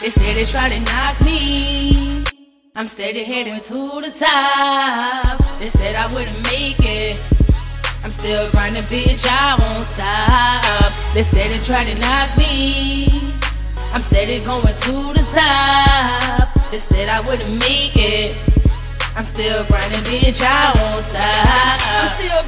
They steady try to knock me. I'm steady heading to the top. They said I wouldn't make it. I'm still grinding, bitch, I won't stop. They steady try to knock me. I'm steady going to the top. They said I wouldn't make it. I'm still grinding, bitch, I won't stop. I'm still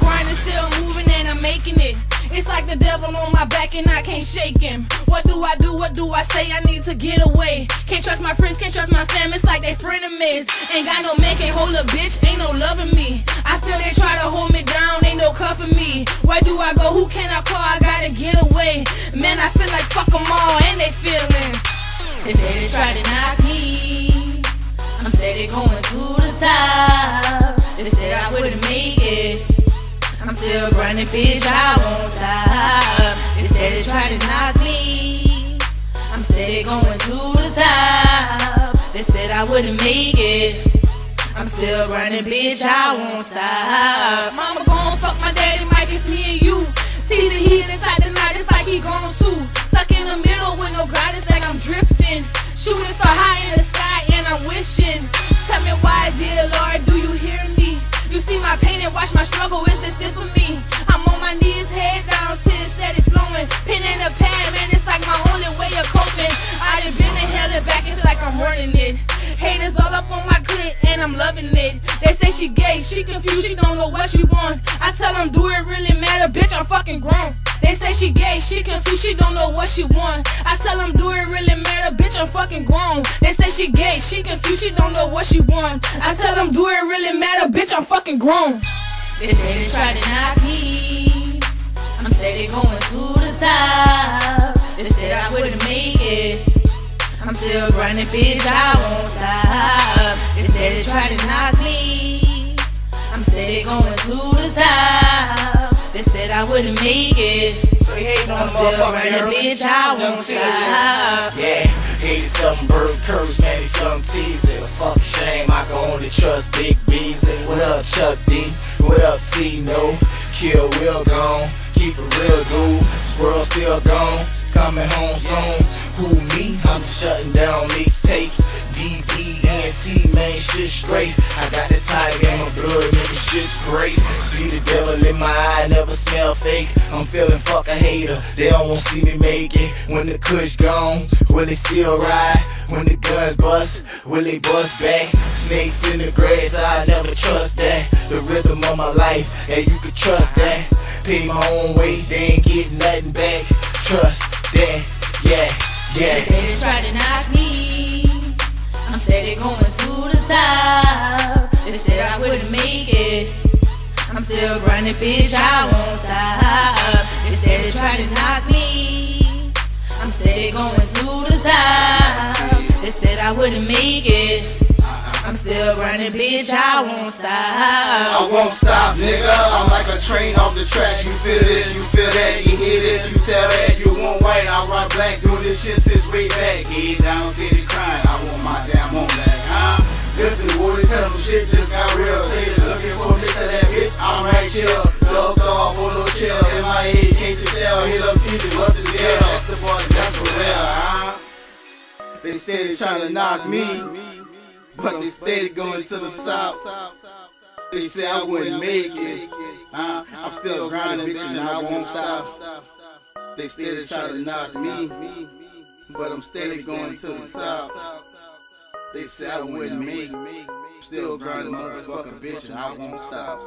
It's like the devil on my back and I can't shake him. What do I do? What do I say? I need to get away. Can't trust my friends, can't trust my fam. It's like they frenemies. Ain't got no man, can't hold a bitch, ain't no loving me. I feel they try to hold me down, ain't no cuffing me. Where do I go? Who can I call? I gotta get away. Man, I feel like fuck them all and they feelings. They say they try to knock me. I'm steady going to the top. They said I wouldn't make it. Still grinding, bitch, I won't stop. They said they try to knock me. I'm steady going to the top. They said I wouldn't make it. I'm still grinding, bitch, I won't stop. Mama gon' fuck my daddy, Mike, it's me and you. Teasing, he in tight tonight, it's like he gone too. Stuck in the middle with no guidance, like I'm drifting. Shooting star high in the sky, and I'm wishing. Tell me why, dear Lord, do you hear me? You see my pain and watch my struggle, is this it for me? I'm on my knees, head down, tears steady flowing. Pen in a pad, man, it's like my only way of coping. I done been in hell and back, it's like I'm running it. Haters all up on my and I'm loving it. They say she gay, she confused, she don't know what she want. I tell them, do it really matter, bitch, I'm fucking grown. They say she gay, she confused, she don't know what she want. I tell them, do it really matter, bitch, I'm fucking grown. They say she gay, she confused, she don't know what she want. I tell them, do it really matter, bitch, I'm fucking grown. They say they try to knock me. I'm steady going to the top. They said I wouldn't make it. I'm still grinding, bitch, I won't stop. They said they try to knock me. I'm steady going to the top. They said I wouldn't make it. They hating on I'm still early. bitch, I won't stop. Yeah, 87 bird curse, man, it's young teaser. Fuck shame, I can only trust Big Beezy. What up, Chuck D? What up, C No? Kill Will gone, keep it real, dude. Squirrel still gone, coming home soon. Who me? I'm just shutting down mixtapes. DBNT, man, shit straight. I got the tiger in my blood, nigga, shit's great. See the devil in my eye, never smell fake. I'm feeling fuck a hater, they don't want see me make it. When the kush gone, will they still ride? When the guns bust, will they bust back? Snakes in the grass, I never trust that. The rhythm of my life, yeah, you can trust that. Pay my own way, they ain't getting nothing back. Trust that, yeah, They yeah. say they try to knock me. I'm steady going to the top. They said I wouldn't make it. I'm still grinding, bitch, I won't stop. They said they try to knock me. I'm steady going to the top. They said I wouldn't make it. I'm still grinding, bitch, I won't stop. I won't stop, nigga. I'm like a train off the tracks. You feel this, you feel that, you hear this, you tell that. You want white, I rock black. Doing this shit since way back. Head down, steady crying. I want my damn on back, huh? Listen, Woody, tell them shit just got real. You looking for me, tell that bitch I'm right chill. Dubbed off on no chill. In my head, can't you tell? Hit up TV, what's the deal? That's the boy, that's for real, huh? They steady trying to knock me, but they steady going to the top. They say I wouldn't make it. Huh? I'm still grinding, bitch, and I won't stop. They steady try to knock me, but I'm steady going to the top. They say I wouldn't make. Still grinding, motherfucking bitch, and I won't stop.